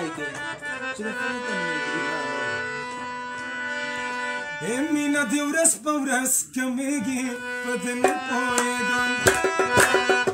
書いてちょっと簡単にえみんなでうらすぱうらすかめぎパテンポエガン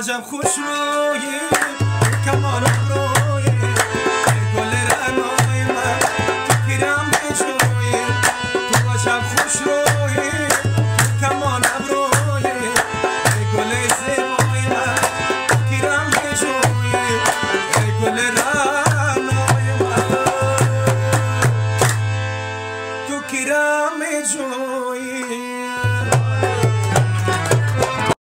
acem hoşuna gir Kemal Abram